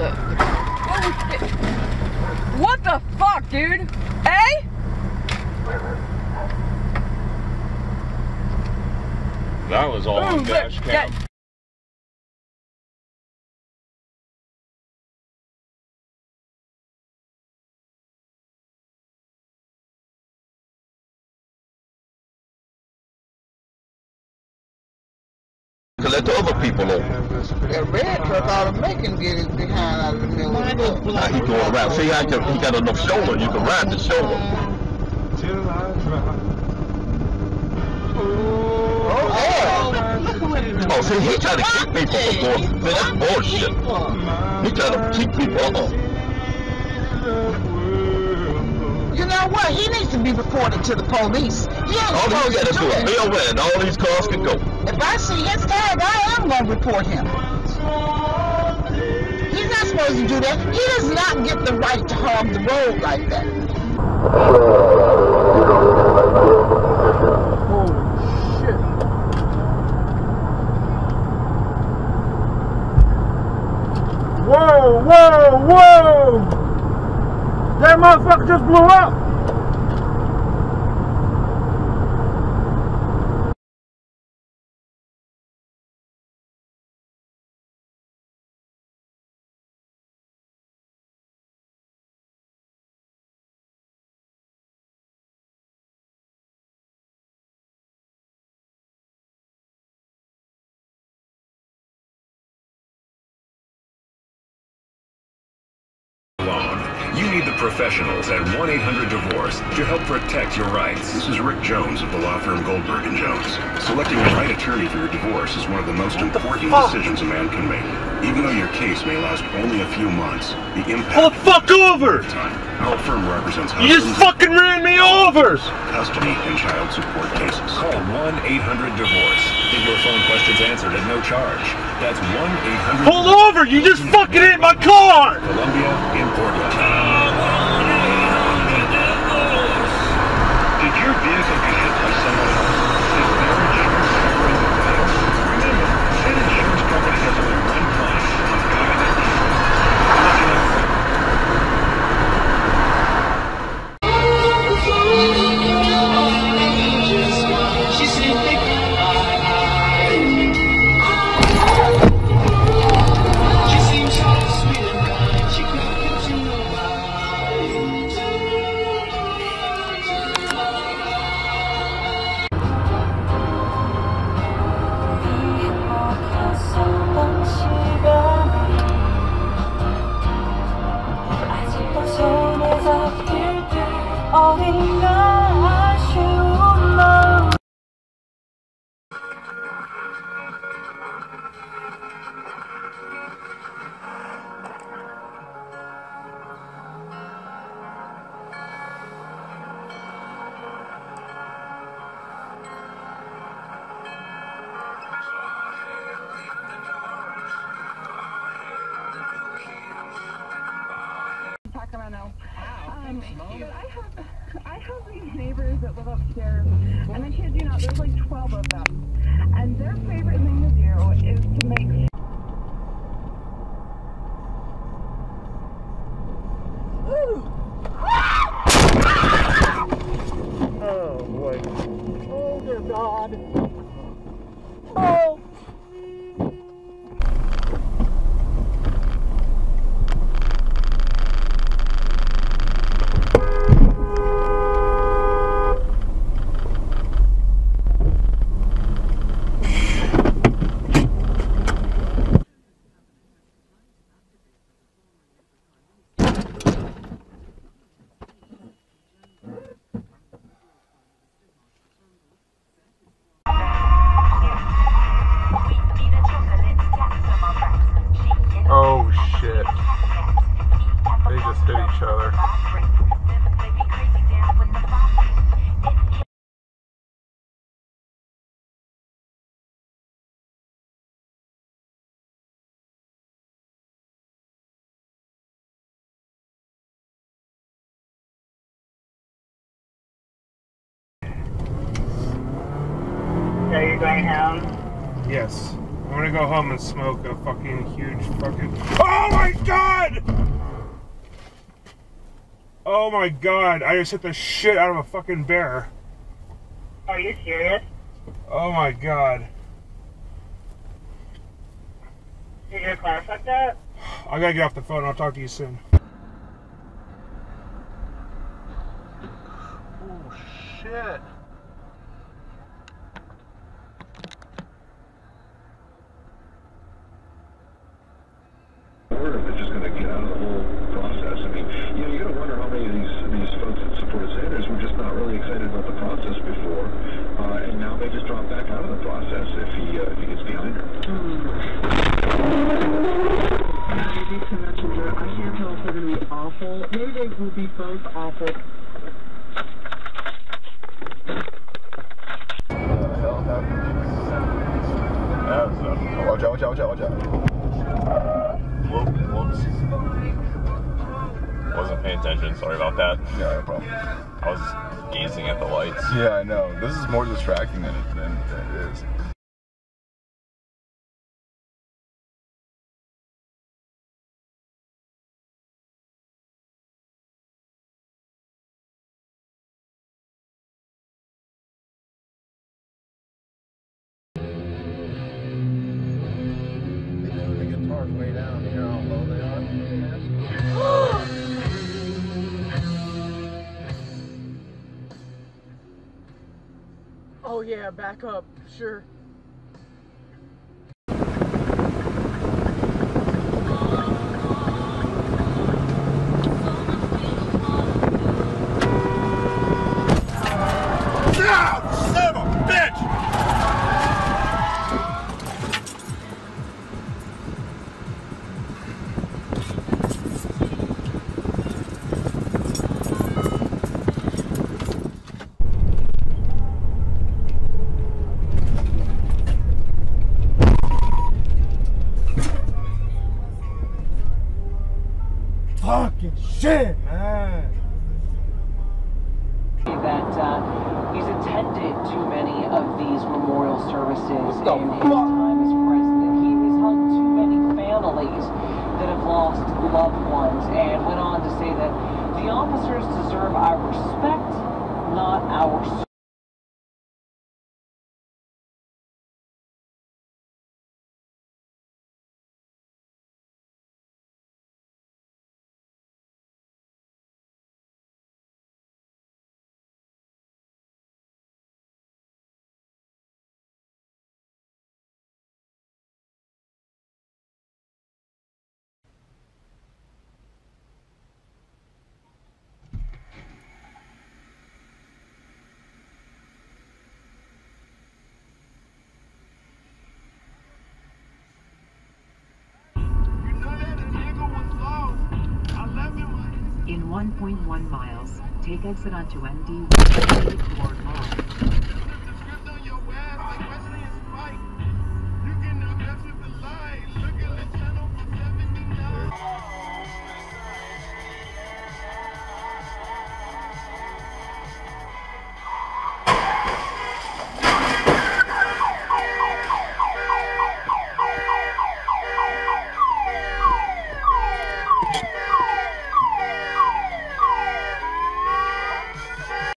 the. Shit. What the fuck, dude? Hey? That was all on dash cam. That- to let the other people over. That red truck ought to make him get his behind out of the middle of the road. Now he going around. See how he, can, he got enough shoulder. You can ride the shoulder. Oh, oh, yeah. Oh, see, he trying to keep people from going. See, that's bullshit. He trying to keep people. Uh-uh. Know what? He needs to be reported to the police. He ain't All he supposed got to do a that. bill and all these cars can go. If I see his tag, I am going to report him. He's not supposed to do that. He does not get the right to harm the road like that. Holy shit. Whoa, whoa, whoa! That motherfucker just blew up! You need the professionals at 1-800-DIVORCE to help protect your rights. This is Rick Jones of the law firm Goldberg and Jones. Selecting the right attorney for your divorce is one of the most important decisions a man can make. Even though your case may last only a few months, the impact Pull the fuck over! time. Our firm represents You just fucking ran me over! custody, and child support cases. Call 1-800-DIVORCE. Get your phone questions answered at no charge. That's 1-800 Pull over! You just fucking hit my car! Columbia in Portland. Um, but I have I have these neighbors that live upstairs, and I kid you not, there's like 12 of them, and their favorite thing to do is to make Oh boy. Oh dear God. Going home? Yes. I'm gonna go home and smoke a fucking huge fucking. Oh my god! Oh my god! I just hit the shit out of a fucking bear. Are you serious? Oh my god! Did your car fucked up? I gotta get off the phone. I'll talk to you soon. Oh shit. Word of it just going to get out of the whole process. I mean, you know, you got to wonder how many of these these folks that supported Sanders were just not really excited about the process before, uh, and now they just drop back out of the process if he uh, if he gets behind her. Messenger. I can't tell if they're going to be awful. Maybe they will be both awful. Watch out, watch out, watch out, watch out. Whoops. Wasn't paying attention. Sorry about that. Yeah, no problem. I was gazing at the lights. Yeah, I know. This is more distracting than it, than, than it is. Oh yeah, back up. Sure. Shit, man. that uh, he's attended too many of these memorial services his the fuck? 1.1 miles, take exit onto MD toward Muller.